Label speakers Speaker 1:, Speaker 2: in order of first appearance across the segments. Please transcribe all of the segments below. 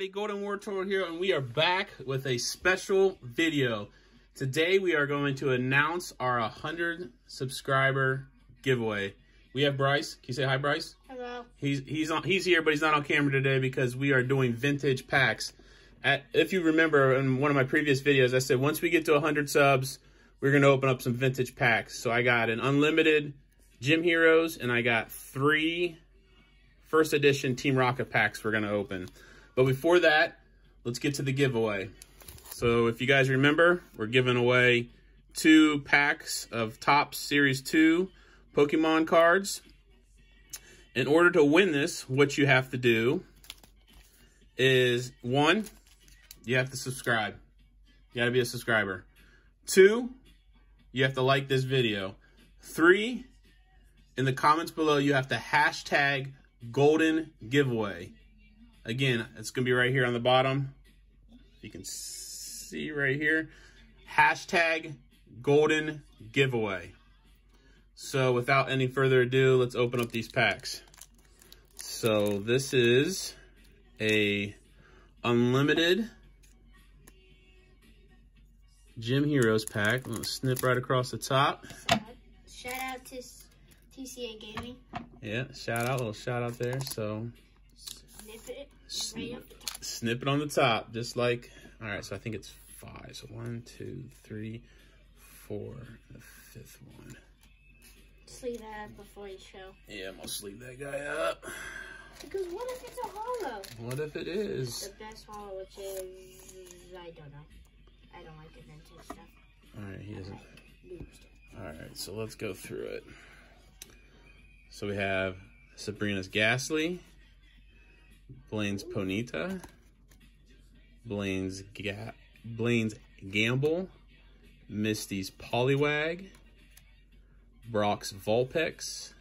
Speaker 1: everybody, Golden Wartortle here, and we are back with a special video. Today we are going to announce our 100 subscriber giveaway. We have Bryce. Can you say hi, Bryce?
Speaker 2: Hello.
Speaker 1: He's he's on he's here, but he's not on camera today because we are doing vintage packs. At, if you remember in one of my previous videos, I said once we get to 100 subs, we're going to open up some vintage packs. So I got an unlimited Gym Heroes, and I got three first edition Team Rocket packs we're going to open. But before that, let's get to the giveaway. So if you guys remember, we're giving away two packs of Topps Series 2 Pokemon cards. In order to win this, what you have to do is, one, you have to subscribe. You got to be a subscriber. Two, you have to like this video. Three, in the comments below, you have to hashtag golden giveaway. Again, it's going to be right here on the bottom. You can see right here. Hashtag golden giveaway. So without any further ado, let's open up these packs. So this is a unlimited Gym Heroes pack. I'm going to snip right across the top.
Speaker 2: Shout out to TCA Gaming.
Speaker 1: Yeah, shout out, little shout out there. So
Speaker 2: Snip it right the top.
Speaker 1: snip it on the top, just like, all right, so I think it's five. So one, two, three, four, the fifth one.
Speaker 2: Just leave that up before you show.
Speaker 1: Yeah, I'm gonna sleeve that guy up.
Speaker 2: Because what if it's a hollow?
Speaker 1: What if it is?
Speaker 2: The best hollow, which is I don't know. I don't like vintage stuff.
Speaker 1: All right, he doesn't. All right, so let's go through it. So we have Sabrina's Gastly, Blaine's Ponyta, Blaine's Ga- Blaine's Gamble, Misty's Poliwag, Brock's Vulpix,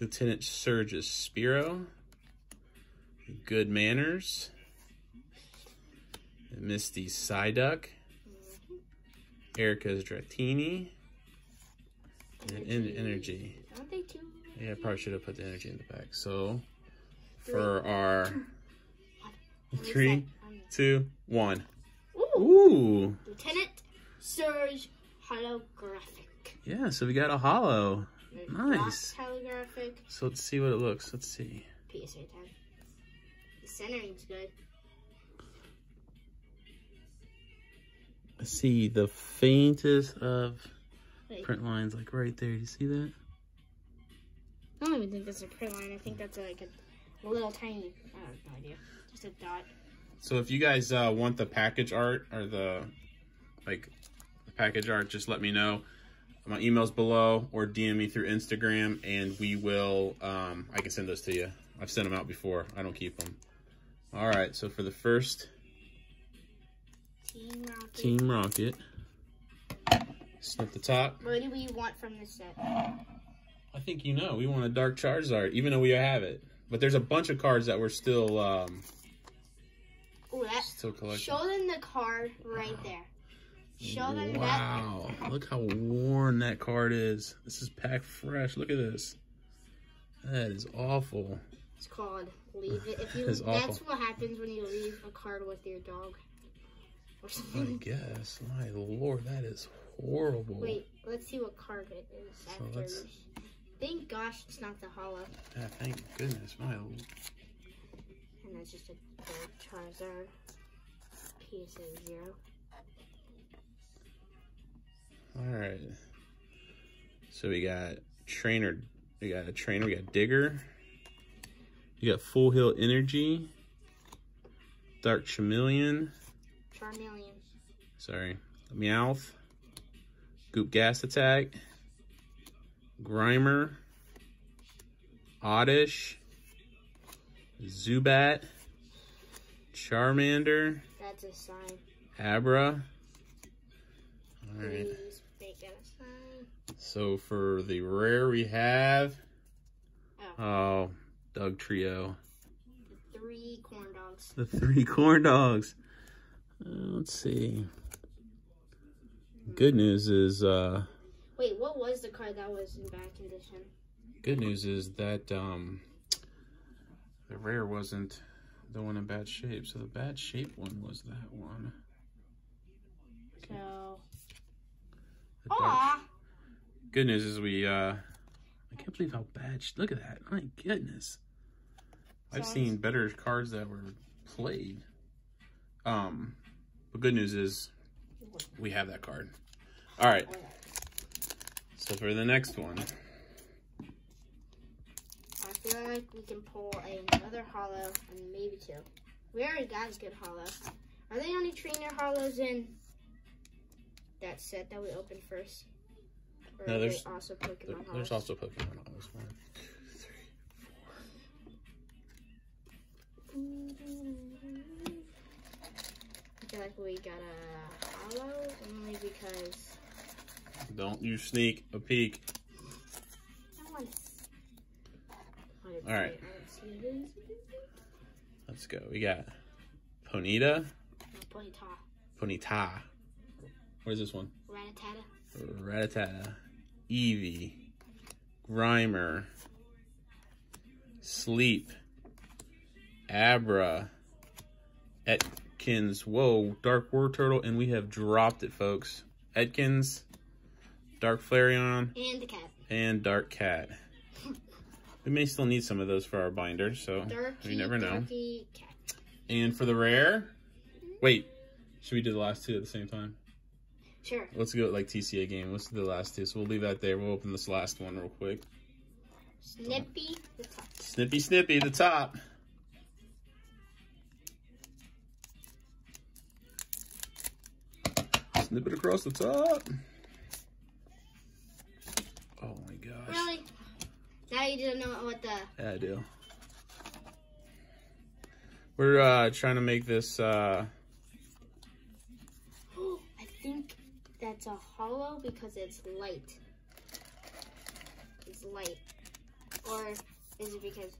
Speaker 1: Lieutenant Surge's Spearow, Good Manners, Misty's Psyduck, Erika's Dratini, and Energy.
Speaker 2: Aren't they too?
Speaker 1: Yeah, I probably should have put the energy in the back. So, for our three, um, two, one.
Speaker 2: Ooh.
Speaker 1: Ooh,
Speaker 2: Lieutenant Surge holographic.
Speaker 1: yeah. So we got a hollow. Nice.
Speaker 2: Holographic.
Speaker 1: So let's see what it looks. Let's see.
Speaker 2: PSA 10. The centering's good.
Speaker 1: I see the faintest of
Speaker 2: Wait,
Speaker 1: print lines, like right there. You see that?
Speaker 2: I don't even think that's a print line. I think that's like a little tiny. I have no idea. Just a dot.
Speaker 1: So if you guys uh, want the package art or the like the package art, just let me know. My email's below or DM me through Instagram and we will, um, I can send those to you. I've sent them out before. I don't keep them. All right, so for the first
Speaker 2: Team Rocket.
Speaker 1: Team Rocket, snip the top.
Speaker 2: What do we want from this set?
Speaker 1: I think you know, we want a Dark Charizard, even though we have it. But there's a bunch of cards that we're still, um,
Speaker 2: Ooh, that.
Speaker 1: still collecting.
Speaker 2: Show them the card right there. Show them that.
Speaker 1: Wow, look how worn that card is. This is packed fresh. Look at this. That is awful.
Speaker 2: It's called leave it. If you,
Speaker 1: It's
Speaker 2: that's
Speaker 1: awful.
Speaker 2: what happens when you leave a card with your dog or
Speaker 1: I guess. My lord, that is horrible.
Speaker 2: Wait, let's see what card it is
Speaker 1: So
Speaker 2: after. Thank gosh it's not the hollow.
Speaker 1: Yeah, thank goodness. My old.
Speaker 2: And that's just a gold Charizard. PSA zero.
Speaker 1: all right. So we got trainer. We got a trainer. We got digger. We got full heal energy. Dark chameleon.
Speaker 2: Charmeleon.
Speaker 1: Sorry. Meowth. Goop gas attack. Grimer. Oddish. Zubat. Charmander.
Speaker 2: That's a sign.
Speaker 1: Abra. Alright.
Speaker 2: Please make it a sign.
Speaker 1: So for the rare we have.
Speaker 2: Oh.
Speaker 1: Oh, Dugtrio. The
Speaker 2: Three corn dogs.
Speaker 1: The three corn dogs. Uh, let's see. Good news is, uh,
Speaker 2: Wait, what was the card that was in bad condition?
Speaker 1: good news is that, um, the rare wasn't the one in bad shape. So the bad shape one was that one.
Speaker 2: So,
Speaker 1: The Good news is we, uh, I can't believe how bad, sh- look at that. My goodness. I've seen better cards that were played. Um, but good news is we have that card. All right. So for the next one,
Speaker 2: I feel like we can pull another hollow and maybe two. We already got a good hollow. Are they only trainer hollows in that set that we opened first? Or
Speaker 1: No, there's-
Speaker 2: also Pokemon hollows.
Speaker 1: there's also Pokemon on this one.
Speaker 2: I feel like we got a hollow only because
Speaker 1: Don't you sneak a peek. All right. Let's go. We got Ponita,
Speaker 2: Ponyta,
Speaker 1: Ponita. What is this one?
Speaker 2: Rattata,
Speaker 1: Rattata, Eevee, Grimer, Sleep, Abra, Ekans, whoa, Dark Wartortle, and we have dropped it, folks. Ekans, Dark Flareon,
Speaker 2: and the cat.
Speaker 1: and Dark Cat. We may still need some of those for our binder, so
Speaker 2: Darky,
Speaker 1: you never know.
Speaker 2: Cat.
Speaker 1: And for the rare, wait, should we do the last two at the same time?
Speaker 2: Sure.
Speaker 1: Let's go like TCA game. Let's do the last two. So we'll leave that there. We'll open this last one real quick.
Speaker 2: Snippy the top.
Speaker 1: Snippy Snippy, the top. Snip it across the top. Gosh.
Speaker 2: Really? Now you don't know what the.
Speaker 1: Yeah, I do. We're uh, trying to make this. Uh,
Speaker 2: I think that's a hollow because it's light. It's light. Or is it because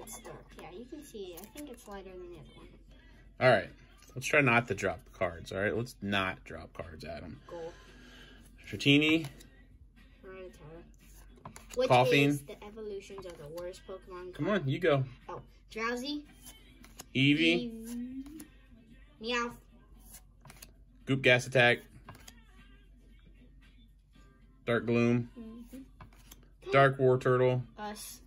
Speaker 2: it's dark? Yeah, you can see. I think it's lighter than the other one.
Speaker 1: all right. Let's try not to drop cards. All right. Let's not drop cards at them.
Speaker 2: Gold.
Speaker 1: Dratini,
Speaker 2: Rattata. Which
Speaker 1: Coughing.
Speaker 2: is the evolutions of the worst Pokemon.
Speaker 1: come on, you go.
Speaker 2: Oh, Drowzee.
Speaker 1: Eevee,
Speaker 2: Eevee, Meow.
Speaker 1: Goop Gas Attack, Dark Gloom, mm-hmm. Dark Wartortle,
Speaker 2: Us.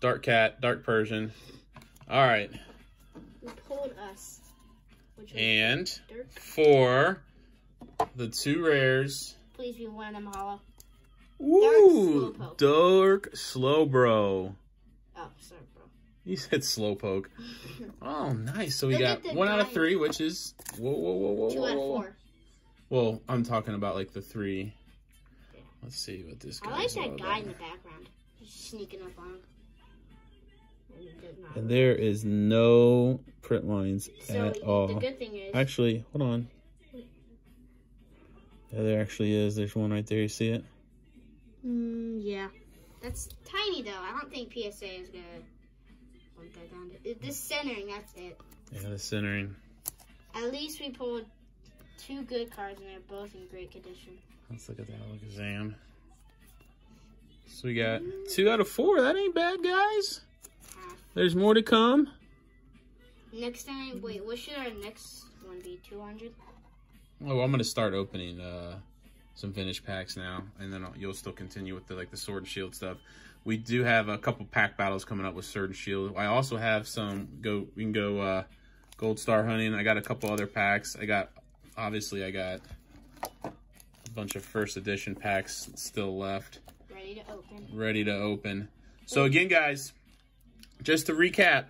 Speaker 1: Dark Cat, Dark Persian. All right.
Speaker 2: We pulled us. Which
Speaker 1: And for the two rares.
Speaker 2: Please be one of them hollow.
Speaker 1: Ooh,
Speaker 2: Slowpoke.
Speaker 1: Dark Slowbro.
Speaker 2: Oh, sorry, bro.
Speaker 1: You said Slowpoke. Oh, nice. So we
Speaker 2: Look
Speaker 1: got
Speaker 2: at the
Speaker 1: one out of three, which is whoa, whoa, whoa, whoa,
Speaker 2: Two
Speaker 1: whoa,
Speaker 2: out of four.
Speaker 1: Well, I'm talking about like the three.
Speaker 2: Yeah.
Speaker 1: Let's see what this.
Speaker 2: Guy I like
Speaker 1: guy's
Speaker 2: that guy in the background. Just sneaking up on him. And he does not.
Speaker 1: And there is no print lines
Speaker 2: so
Speaker 1: at
Speaker 2: the good thing is,
Speaker 1: Actually, hold on. Yeah, there actually is. There's one right there. You see it?
Speaker 2: Mm, yeah, that's tiny though. I don't think PSA is gonna want that down. to- This centering, that's it.
Speaker 1: Yeah, the centering.
Speaker 2: At least we pulled two good cards, and they're both in great condition.
Speaker 1: Let's look at the Alakazam. So we got two out of four. That ain't bad, guys.
Speaker 2: Half.
Speaker 1: There's more to come.
Speaker 2: Next time, wait, what should our next one be? Two hundred.
Speaker 1: Oh, I'm gonna start opening uh, some vintage packs now, and then you'll still continue with the like the Sword and Shield stuff. We do have a couple pack battles coming up with Sword and Shield. I also have some go. We can go uh, Gold Star hunting. I got a couple other packs. I got obviously I got a bunch of first edition packs still left,
Speaker 2: Ready to open.
Speaker 1: ready to open. So again, guys, just to recap,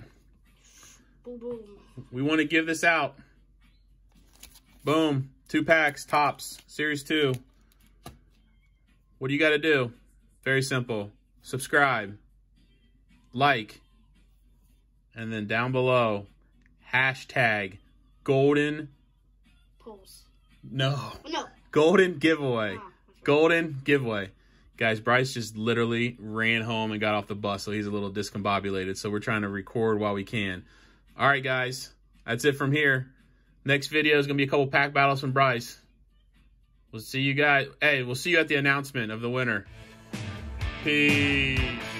Speaker 2: Boom, boom.
Speaker 1: we want to give this out. Boom. Two packs, tops, series two. What do you got to do? Very simple. Subscribe, like, and then down below, hashtag golden,
Speaker 2: Pulse.
Speaker 1: no,
Speaker 2: no.
Speaker 1: golden giveaway.
Speaker 2: Ah,
Speaker 1: Golden giveaway. Guys, Bryce just literally ran home and got off the bus, so he's a little discombobulated. So we're trying to record while we can. All right, guys, that's it from here. Next video is going to be a couple pack battles from Bryce. We'll see you guys. Hey, we'll see you at the announcement of the winner. Peace.